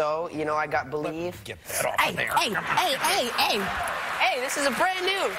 So, you know, I got Believe. Get that off Hey, of there. hey, hey, hey, hey. Hey, this is a brand new